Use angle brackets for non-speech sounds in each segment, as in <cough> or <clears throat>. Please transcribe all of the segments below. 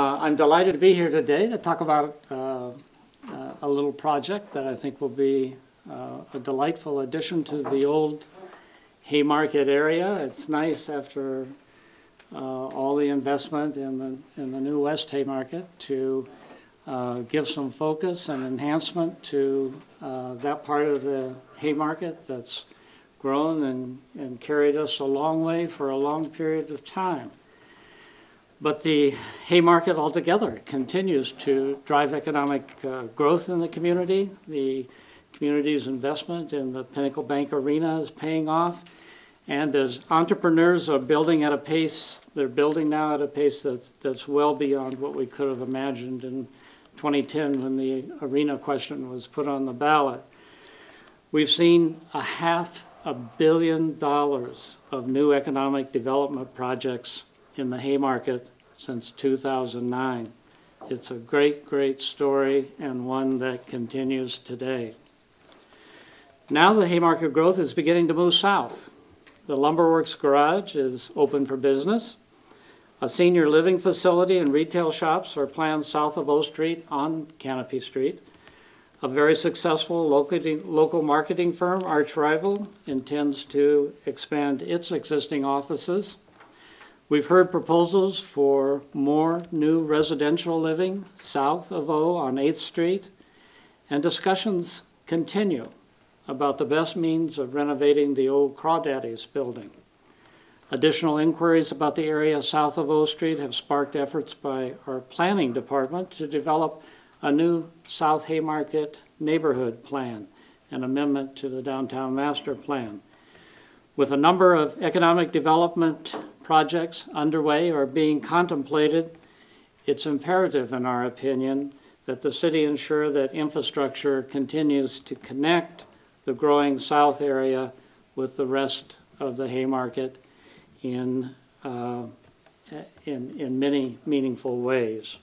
Uh, I'm delighted to be here today to talk about uh, uh, a little project that I think will be uh, a delightful addition to the old Haymarket area. It's nice after uh, all the investment in the, in the new West Haymarket to uh, give some focus and enhancement to that part of the Haymarket that's grown and, and carried us a long way for a long period of time. But the Haymarket altogether continues to drive economic uh, growth in the community. The community's investment in the Pinnacle Bank Arena is paying off. And as entrepreneurs are building at a pace, they're building now at a pace that's, that's well beyond what we could have imagined in 2010 when the arena question was put on the ballot. We've seen a half a billion dollars of new economic development projects in the Haymarket since 2009. It's a great, great story and one that continues today. Now the Haymarket growth is beginning to move south. The Lumberworks Garage is open for business. A senior living facility and retail shops are planned south of O Street on Canopy Street. A very successful local, marketing firm, Arch Rival, intends to expand its existing offices. We've heard proposals for more new residential living south of O on 8th Street, and discussions continue about the best means of renovating the old Crawdaddy's building. Additional inquiries about the area south of O Street have sparked efforts by our planning department to develop a new South Haymarket neighborhood plan, an amendment to the downtown master plan. With a number of economic development projects underway or being contemplated, it's imperative, in our opinion, that the city ensure that infrastructure continues to connect the growing south area with the rest of the Haymarket in, uh, in, in many meaningful ways.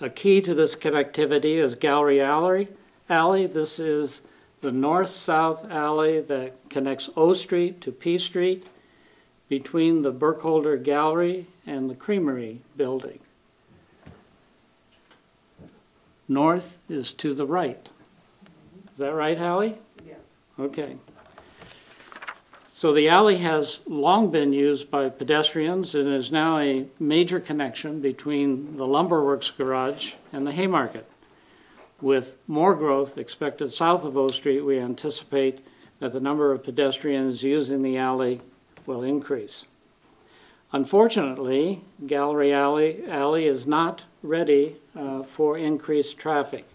A key to this connectivity is Gallery Alley. Alley. This is the north-south alley that connects O Street to P Street between the Burkholder Gallery and the Creamery building. North is to the right. Is that right, Hallie? Yeah. Okay. So the alley has long been used by pedestrians and is now a major connection between the Lumberworks garage and the Haymarket. With more growth expected south of O Street, we anticipate that the number of pedestrians using the alley will increase. Unfortunately, Gallery Alley, alley is not ready uh, for increased traffic.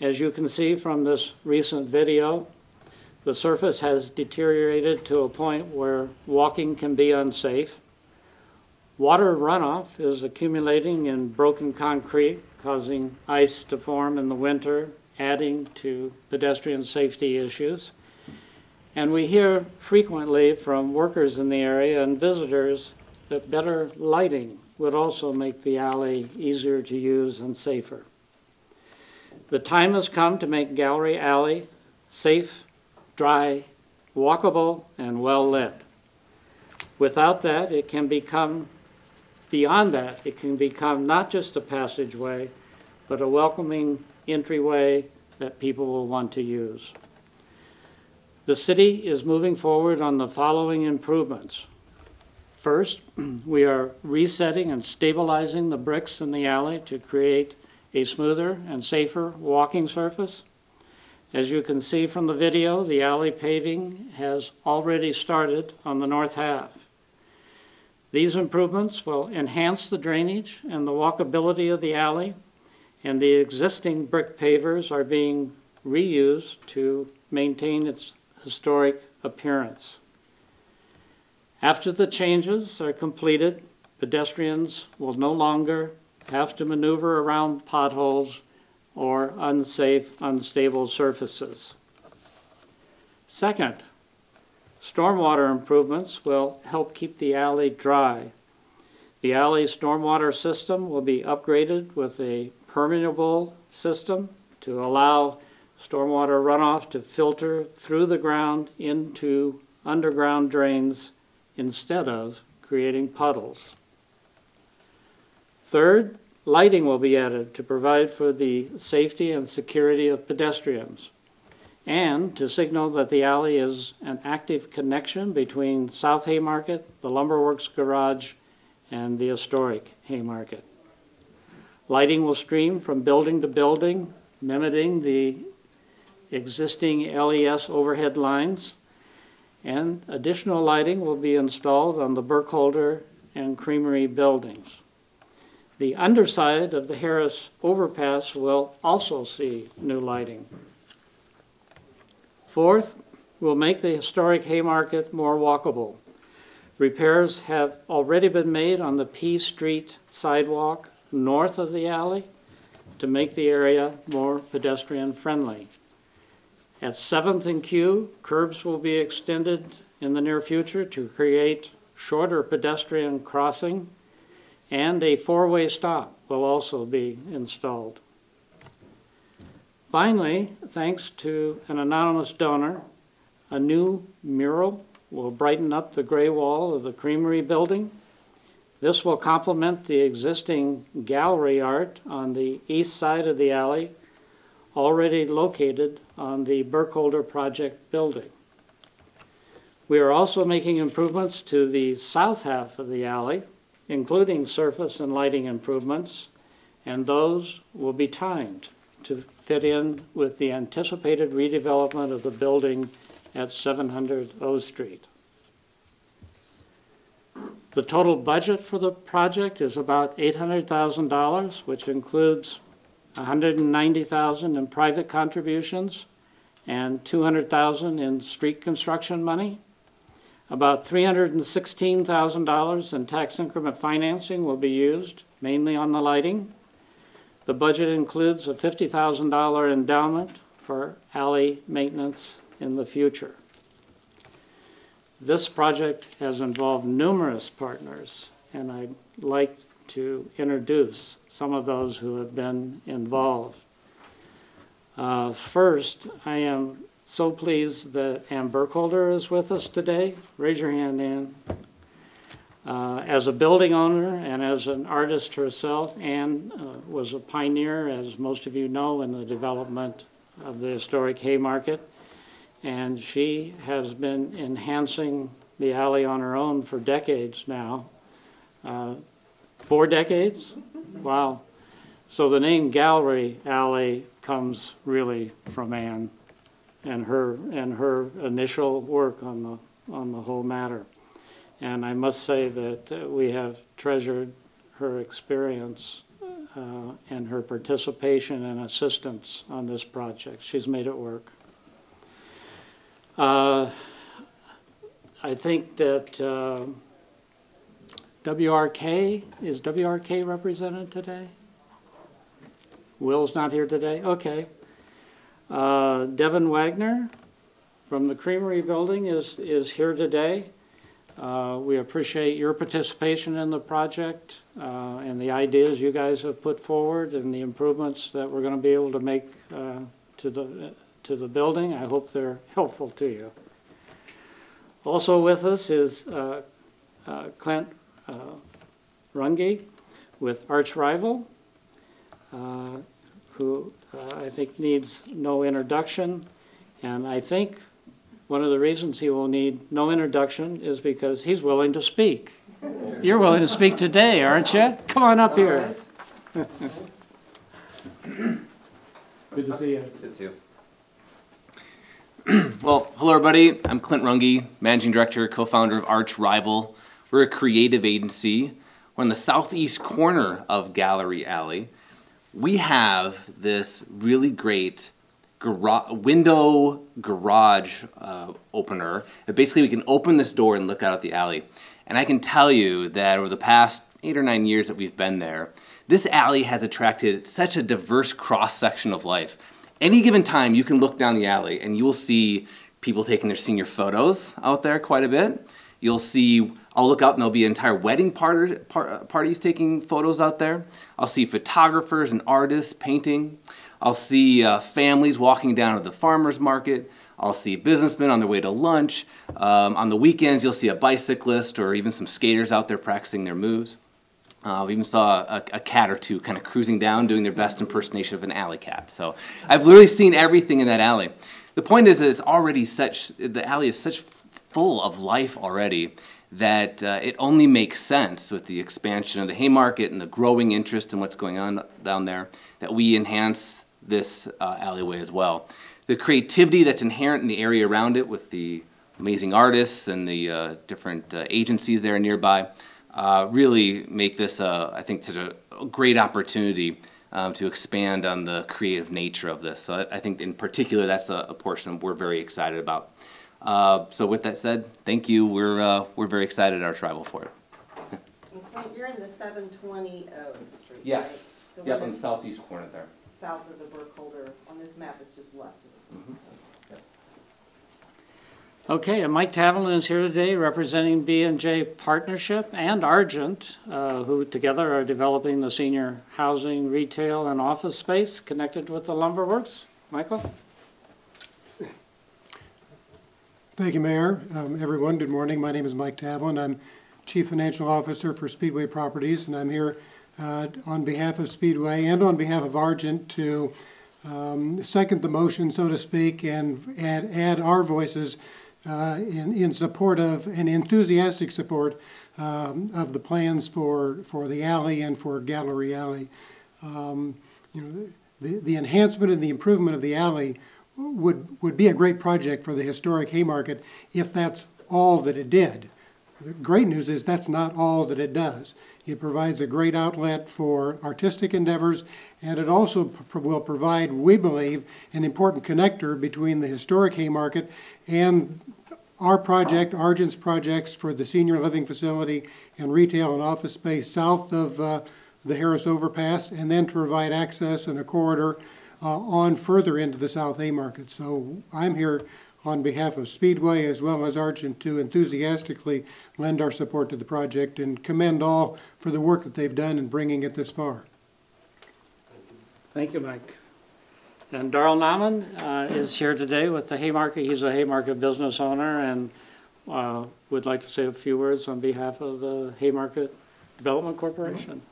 As you can see from this recent video, the surface has deteriorated to a point where walking can be unsafe. Water runoff is accumulating in broken concrete, causing ice to form in the winter, adding to pedestrian safety issues. And we hear frequently from workers in the area and visitors that better lighting would also make the alley easier to use and safer. The time has come to make Gallery Alley safe dry, walkable, and well lit. Without that, it can become, beyond that, it can become not just a passageway, but a welcoming entryway that people will want to use. The city is moving forward on the following improvements. First, <clears throat> we are resetting and stabilizing the bricks in the alley to create a smoother and safer walking surface. As you can see from the video, the alley paving has already started on the north half. These improvements will enhance the drainage and the walkability of the alley, and the existing brick pavers are being reused to maintain its historic appearance. After the changes are completed, pedestrians will no longer have to maneuver around potholes or unsafe, unstable surfaces. Second, stormwater improvements will help keep the alley dry. The alley stormwater system will be upgraded with a permeable system to allow stormwater runoff to filter through the ground into underground drains instead of creating puddles. Third, lighting will be added to provide for the safety and security of pedestrians and to signal that the alley is an active connection between South Haymarket, the Lumberworks Garage, and the historic Haymarket. Lighting will stream from building to building, mimicking the existing LES overhead lines, and additional lighting will be installed on the Burkholder and Creamery buildings. The underside of the Harris overpass will also see new lighting. Fourth, we'll make the historic Haymarket more walkable. Repairs have already been made on the P Street sidewalk north of the alley to make the area more pedestrian friendly. At 7th and Q, curbs will be extended in the near future to create shorter pedestrian crossing and a four-way stop will also be installed. Finally, thanks to an anonymous donor, a new mural will brighten up the gray wall of the Creamery building. This will complement the existing gallery art on the east side of the alley, already located on the Burkholder Project building. We are also making improvements to the south half of the alley, including surface and lighting improvements, and those will be timed to fit in with the anticipated redevelopment of the building at 700 O Street. The total budget for the project is about $800,000, which includes 190,000 in private contributions and 200,000 in street construction money. About $316,000 in tax increment financing will be used, mainly on the lighting. The budget includes a $50,000 endowment for alley maintenance in the future. This project has involved numerous partners, and I'd like to introduce some of those who have been involved. Uh, first, I am so pleased that Ann Burkholder is with us today. Raise your hand, Ann. Uh, as a building owner and as an artist herself, Ann uh, was a pioneer, as most of you know, in the development of the historic Haymarket. And she has been enhancing the alley on her own for decades now. Uh, four decades? Wow. So the name Gallery Alley comes really from Ann and her and her initial work on the on the whole matter. And I must say that uh, we have treasured her experience uh, and her participation and assistance on this project. She's made it work. Uh, I think that uh, WRK, is WRK represented today? Will's not here today? Okay. Uh, Devin Wagner from the Creamery Building is, is here today. Uh, we appreciate your participation in the project uh, and the ideas you guys have put forward and the improvements that we're going to be able to make uh, to the to the building. I hope they're helpful to you. Also with us is uh, uh, Clint uh, Runge with Arch Rival, who I think needs no introduction. And I think one of the reasons he will need no introduction is because he's willing to speak. You're willing to speak today, aren't you? Come on up here. <laughs> Good to see you. Good to see you. <clears throat> well, hello everybody. I'm Clint Runge, Managing Director, co-founder of Arch Rival. We're a creative agency. We're in the southeast corner of Gallery Alley. We have this really great garage, window garage uh, opener. Basically, we can open this door and look out at the alley. And I can tell you that over the past eight or nine years that we've been there, this alley has attracted such a diverse cross-section of life. Any given time, you can look down the alley and you will see people taking their senior photos out there quite a bit. You'll see, I'll look out and there'll be entire wedding part, part, parties taking photos out there. I'll see photographers and artists painting. I'll see uh, families walking down to the farmer's market. I'll see businessmen on their way to lunch. Um, on the weekends, you'll see a bicyclist or even some skaters out there practicing their moves. Uh, we even saw a, a cat or two kind of cruising down, doing their best impersonation of an alley cat. So I've literally seen everything in that alley. The point is that it's already such, the alley is such full of life already that uh, it only makes sense with the expansion of the Haymarket and the growing interest in what's going on down there that we enhance this uh, alleyway as well. The creativity that's inherent in the area around it with the amazing artists and the uh, different uh, agencies there nearby uh, really make this, uh, I think, such a great opportunity um, to expand on the creative nature of this. So I, think in particular that's a, a, portion we're very excited about. Uh, so with that said, thank you. We're, uh, we're very excited at Arch Rival for it. You're in the seven twenty O Street, right? Yes. The Yep, one on the that's southeast corner there. South of the Burkholder, on this map, it's just left of it. Okay, and Mike Tavlin is here today representing B and J Partnership and Argent, uh, who together are developing the senior housing, retail, and office space connected with the lumber works. Michael? Thank you, Mayor. Um, Everyone, good morning. My name is Mike Tavlin. I'm Chief Financial Officer for Speedway Properties, and I'm here uh, on behalf of Speedway and on behalf of Argent to um, second the motion, so to speak, and add, add our voices uh, in, in support of, and enthusiastic support um, of the plans for, for the alley and for Gallery Alley. Um, You know, the, the enhancement and the improvement of the alley would, would be a great project for the historic Haymarket if that's all that it did. The great news is that's not all that it does. It provides a great outlet for artistic endeavors, and it also will provide, we believe, an important connector between the historic Haymarket and our project, Argent's projects for the senior living facility and retail and office space south of uh, the Harris Overpass, and then to provide access and a corridor on further into the South Haymarket. So I'm here on behalf of Speedway as well as Argent to enthusiastically lend our support to the project and commend all for the work that they've done in bringing it this far. Thank you, Mike. And Darrell Nauman uh, is here today with the Haymarket. He's a Haymarket business owner and uh, would like to say a few words on behalf of the Haymarket Development Corporation.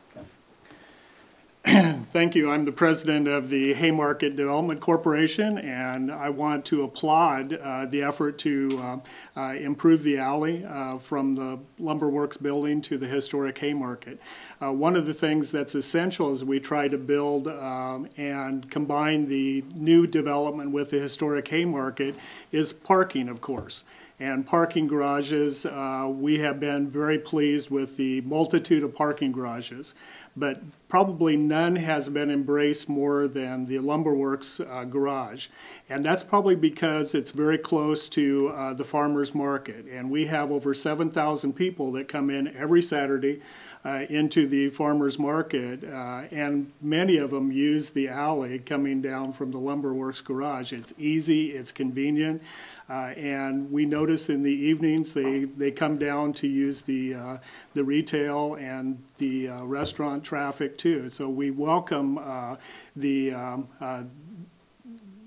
Thank you. I'm the president of the Haymarket Development Corporation, and I want to applaud uh, the effort to uh, uh, improve the alley uh, from the Lumberworks building to the historic Haymarket. Uh, one of the things that's essential as we try to build um, and combine the new development with the historic Haymarket is parking, of course and parking garages. Uh, we have been very pleased with the multitude of parking garages, but probably none has been embraced more than the Lumberworks uh, garage. And that's probably because it's very close to uh, the farmer's market. And we have over 7,000 people that come in every Saturday uh, into the farmer's market, uh, and many of them use the alley coming down from the Lumberworks garage. It's easy, it's convenient, uh, and we notice in the evenings they, they come down to use the, uh, the retail and the uh, restaurant traffic too. So we welcome uh, the um,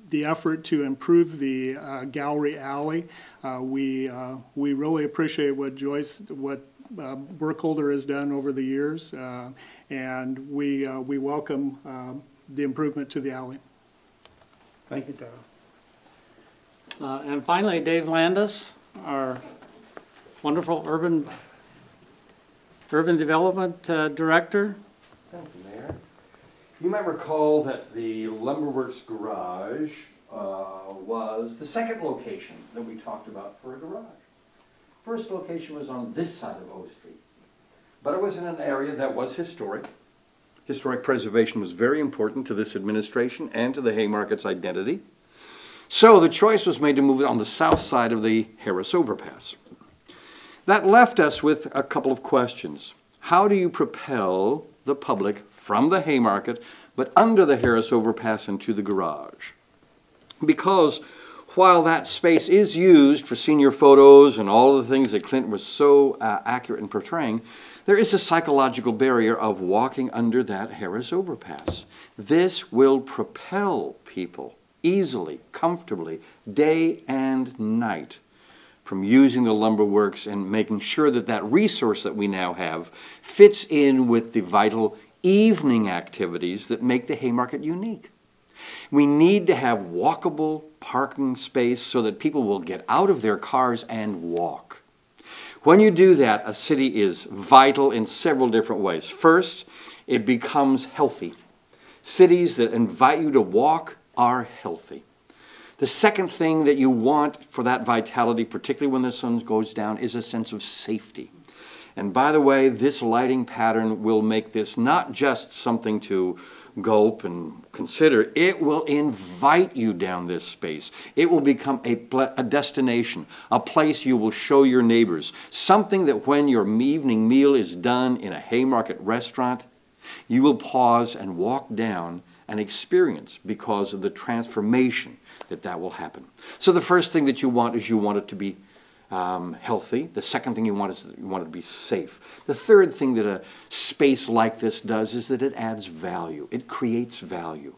the effort to improve the uh, gallery alley. Uh, we uh, we really appreciate what Joyce what uh, Burkholder has done over the years, uh, and we, uh, we welcome um, the improvement to the alley. Thank you. Uh, And finally, Dave Landis, our wonderful urban, urban development uh, director. Thank you, Mayor. You might recall that the Lumberworks garage uh, was the second location that we talked about for a garage. First location was on this side of O Street, but it was in an area that was historic. Historic preservation was very important to this administration and to the Haymarket's identity. So the choice was made to move it on the south side of the Harris Overpass. That left us with a couple of questions. How do you propel the public from the Haymarket, but under the Harris Overpass into the garage? Because while that space is used for senior photos and all of the things that Clint was so uh, accurate in portraying, there is a psychological barrier of walking under that Harris overpass. This will propel people easily, comfortably, day and night from using the lumber works and making sure that that resource that we now have fits in with the vital evening activities that make the Haymarket unique. We need to have walkable parking space so that people will get out of their cars and walk. When you do that, a city is vital in several different ways. First, it becomes healthy. Cities that invite you to walk are healthy. The second thing that you want for that vitality, particularly when the sun goes down, is a sense of safety. And by the way, this lighting pattern will make this not just something to gulp and consider, it will invite you down this space. It will become a, a destination, a place you will show your neighbors, something that when your evening meal is done in a Haymarket restaurant, you will pause and walk down and experience because of the transformation that that will happen. So the first thing that you want is you want it to be um, healthy. The second thing you want is that you want it to be safe. The third thing that a space like this does is that it adds value. It creates value.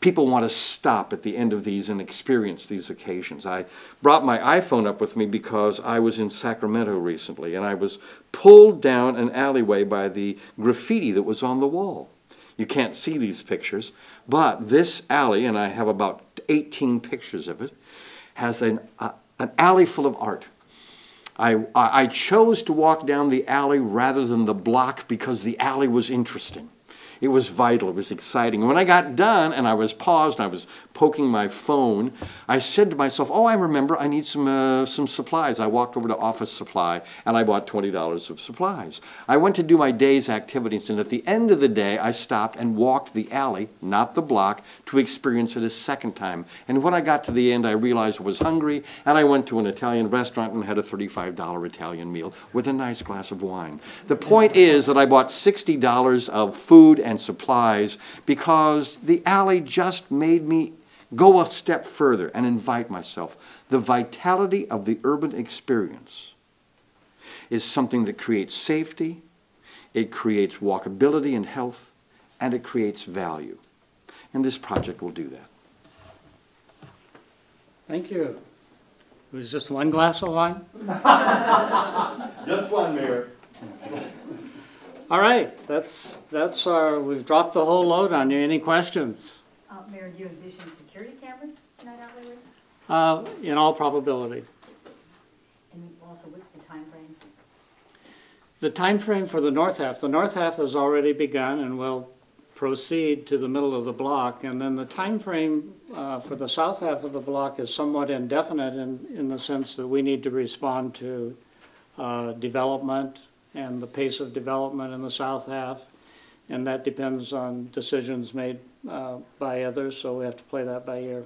People want to stop at the end of these and experience these occasions. I brought my iPhone up with me because I was in Sacramento recently and I was pulled down an alleyway by the graffiti that was on the wall. You can't see these pictures, but this alley, and I have about 18 pictures of it, has an, uh, an alley full of art. I, I chose to walk down the alley rather than the block because the alley was interesting. It was vital, it was exciting. When I got done and I was paused and I was poking my phone, I said to myself, Oh, I remember, I need some, uh, some supplies. I walked over to Office Supply and I bought $20 of supplies. I went to do my day's activities, and at the end of the day, I stopped and walked the alley, not the block, to experience it a second time. And when I got to the end, I realized I was hungry, and I went to an Italian restaurant and had a $35 Italian meal with a nice glass of wine. The point is that I bought $60 of food and supplies because the alley just made me go a step further and invite myself. The vitality of the urban experience is something that creates safety, it creates walkability and health, and it creates value. And this project will do that. Thank you. It was just one glass of wine? <laughs> Just one, Mayor. <laughs> All right, that's, that's our, we've dropped the whole load on you. Any questions? Uh, Mayor, do you envision security cameras in that alleyway? Uh, In all probability. And also, what's the time frame? The time frame for the north half, the north half has already begun and will proceed to the middle of the block. And then the time frame uh, for the south half of the block is somewhat indefinite in, in the sense that we need to respond to uh, development and the pace of development in the south half. And that depends on decisions made uh, by others, so we have to play that by ear.